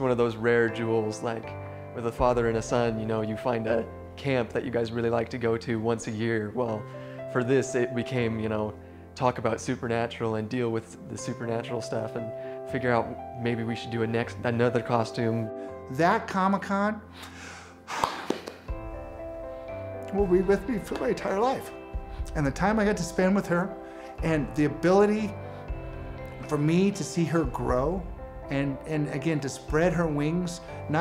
it's one of those rare jewels, like with a father and a son, you know, you find a camp that you guys really like to go to once a year. Well, for this, it became, you know, talk about supernatural and deal with the supernatural stuff and figure out maybe we should do a next another costume. That Comic Con will be with me for my entire life. And the time I got to spend with her and the ability for me to see her grow and, and again to spread her wings, not